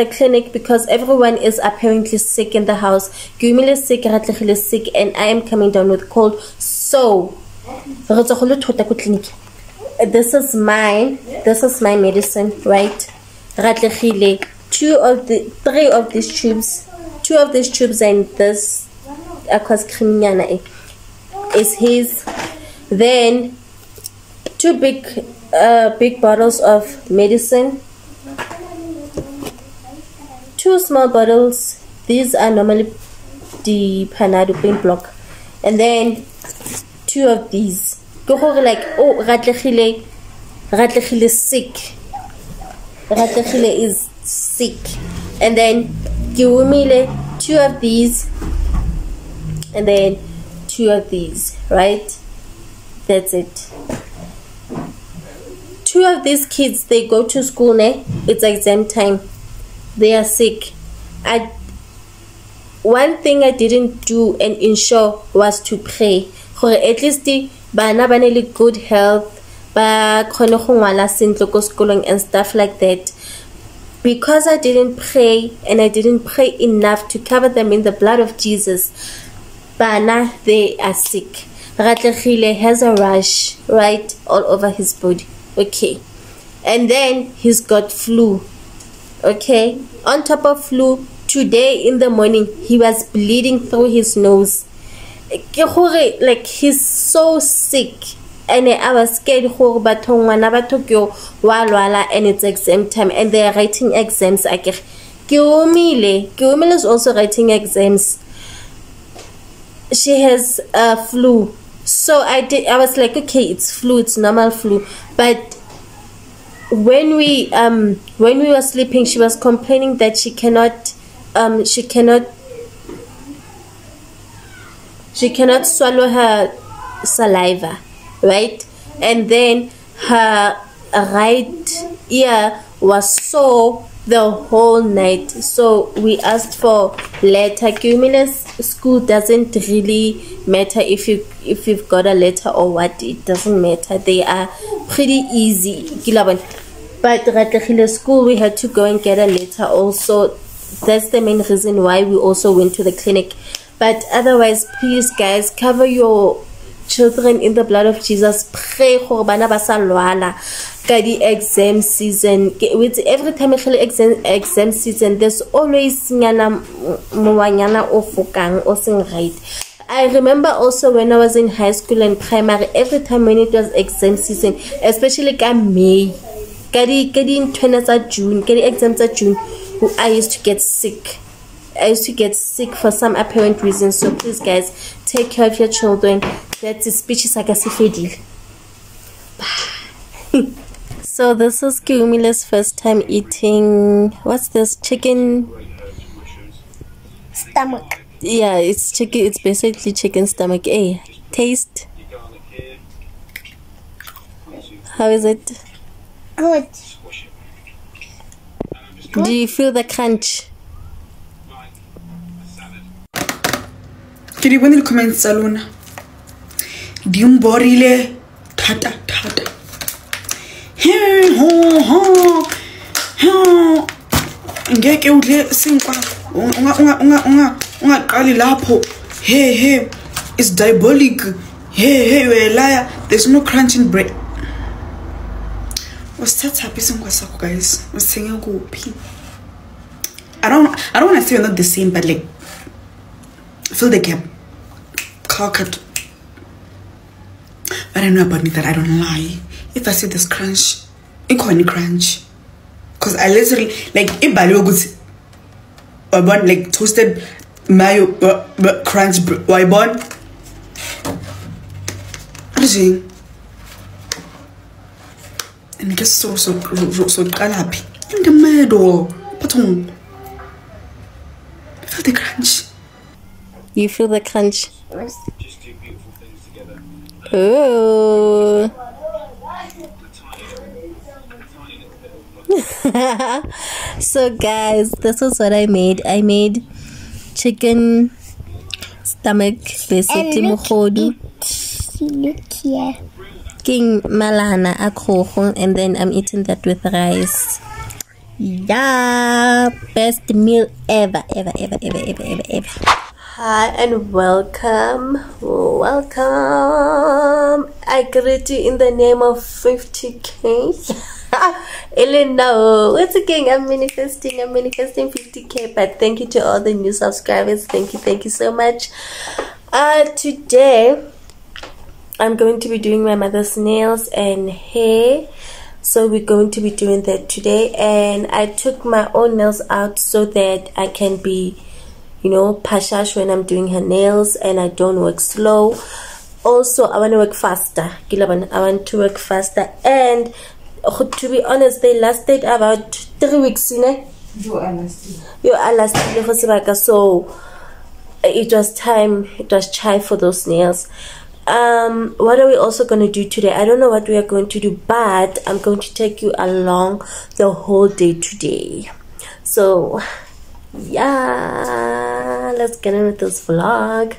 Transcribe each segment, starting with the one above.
the clinic because everyone is apparently sick in the house. Gumile is sick, Ratlegile is sick, and I am coming down with cold. So, this is mine. This is my medicine, right? Ratlegile, two of the three of these tubes, two of these tubes and this aquas cremiana is his. Then two big uh, big bottles of medicine two small bottles these are normally the panado pain block. And then two of these. Go like oh ratlegile ratlegile sick. Ratlegile is sick. And then kiwumile two of these. And then two of these right? That's it. Two of these kids they go to school ne? It's exam time they are sick. I one thing i didn't do and ensure was to pray. For at least bana ba good health ba khone go ngwala sentle ko sekolong and stuff like that. Because i didn't pray and i didn't pray enough to cover them in the blood of jesus bana they are sick. Ratlegile has a rash right all over his body. Okay. And then he's got flu. Okay on top of flu today in the morning he was bleeding through his nose. Like he's so sick. And I was scared gore batho ngwana batho ke wa lwala and it's exam time and they are writing exams I ke omile ke omile is also writing exams. She has a flu. So I did I was like okay it's flu it's normal flu. But when we um when we were sleeping she was complaining that she cannot um she cannot she cannot swallow her saliva right? And then her right ear was sore the whole night. So we asked for letter. Cumulus school doesn't really matter if you if you've got a letter or what. It doesn't matter. They are pretty easy but Ratlegile school we had to go and get a letter also. That's the main reason why we also went to the clinic. But otherwise please guys cover your children in the blood of Jesus. Pray gore bana ba sa lwala exam season. With every time e exam exam season there's always nyana moanyana o fokang right. I remember also when I was in high school and primary, every time when it was exam season, especially ka May, ka di ka di June, ka di exams at June, who I used to get sick. I used to get sick for some apparent reason. So please, guys, take care of your children. That's the speech is like a So this is Kiumila's first time eating. What's this chicken? Stomach yeah it's chicken it's basically chicken stomach hey taste how is it good. Do you feel the crunch? Ke di bone di-comments tsa lona. Di mborile thata thata. Ngeke udle sinkwa ungaqali lapho. Hey hey it's diabolic. Hey hey you're a liar there's no crunching bread wasithathaphi isinkwa sakho guys. Usithenge kuphi? I don't I don't want to say we're not the same but like fill the gap cut but I know about me that I don't lie. If I say this crunch ikhona crunch. Because I literally like ibhaliwe ukuthi wabona like toasted mayo crunch wayibona nje and ke so so so qala phi in the middle bathong feel the crunch. You feel the crunch? Just two beautiful things together oh so guys this is what i made. I made chicken stomach basically mogodu look here king malana a and then i'm eating that with rice Yeah, best meal ever, ever, ever, ever, ever, ever, ever. Hi and welcome, welcome. I greet you in the name of 50k. Ellen, no, it's okay. I'm manifesting, I'm manifesting 50k. But thank you to all the new subscribers. Thank you, thank you so much. Uh, today I'm going to be doing my mother's nails and hair. So we're going to be doing that today. And I took my own nails out so that I can be you know pashash when I'm doing her nails and I don't work slow. Also I want to work faster. I want to work faster. And to be honest they lasted about three weeks you know? You are lasted so it was time it was time for those nails um, what are we also going to do today i don't know what we are going to do but i'm going to take you along the whole day today so yeah let's get in with this vlog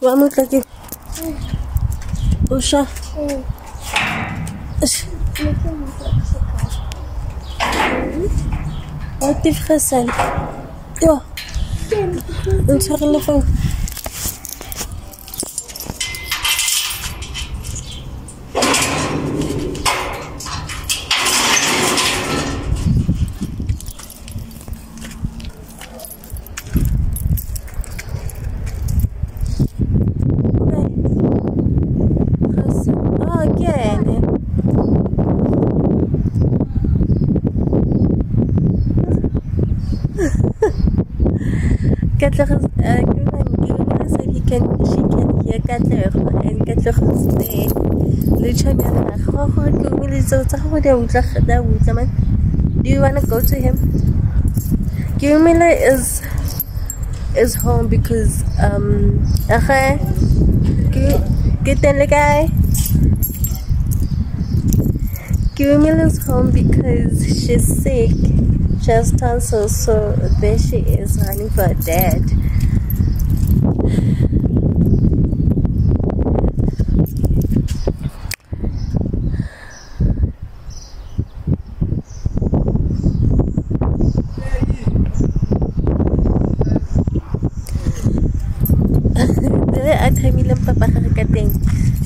Vamos aqui. Puxa. Olha que diferença. Ó. Unsere Lieblings Katlego uh, Guna said he can she can hear Katlego and Katlego stay le tshwana ga go ke mo le tso tsa go do you want to go to him? Gumila is is home because um okay get then the guy Gumila is home because she's sick just also so there she is running for her dad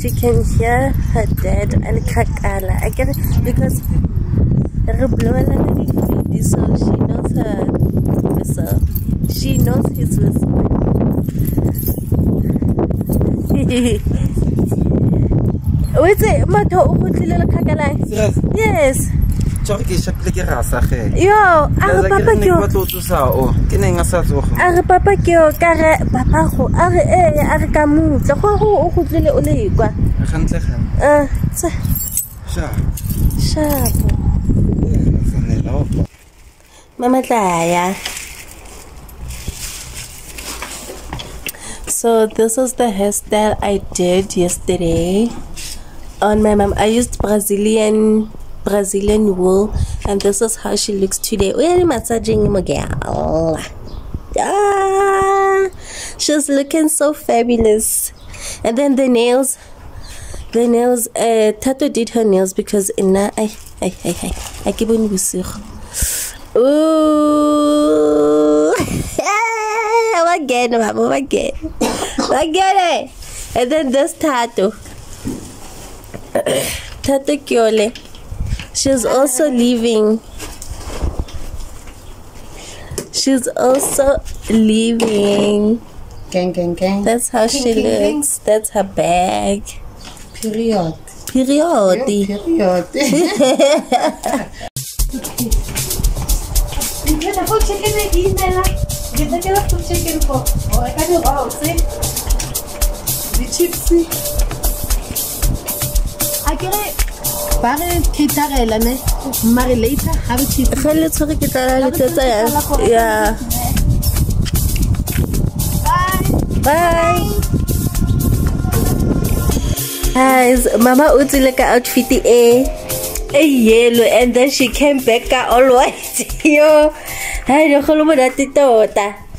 she can hear her dad and kakala I get it so she knows her whistle. She knows his whistle. Wait, matho o gotlile le kgakala. Yes. Tsore ke shapile ke rasa ge. Yo, a re papa ke o tlo tsosa o. Ke neng a sa tsoga. A re papa ke o ka re papa go a re eh a re ka mutla go go o gotlile o le kwa. Gantle gan. Eh, tsa. Sha. Sharp. Mama. So this is the hairstyle I did yesterday on my mom. I used Brazilian Brazilian wool and this is how she looks today. We're massaging my girl. Ah, she's looking so fabulous. And then the nails the nails uh Tato did her nails because in I I I I I keep on Ooh. again, mama, again. Again, eh. And then this tattoo. tattoo Kyole. She's also leaving. She's also leaving. Gang, gang, gang. That's how she looks. That's her bag. Period. Period. Period. Get the food chicken and eat Nella. Get the get the food chicken for. Oh, I got it all. See? The chipsy. I get it. ba re caterela ne mare later ga re chips ge le tshwere ke tla letsetsa ya bye guys mama o tsile ka outfit e a yellow and then she came back all white yo. Re go lo monate tota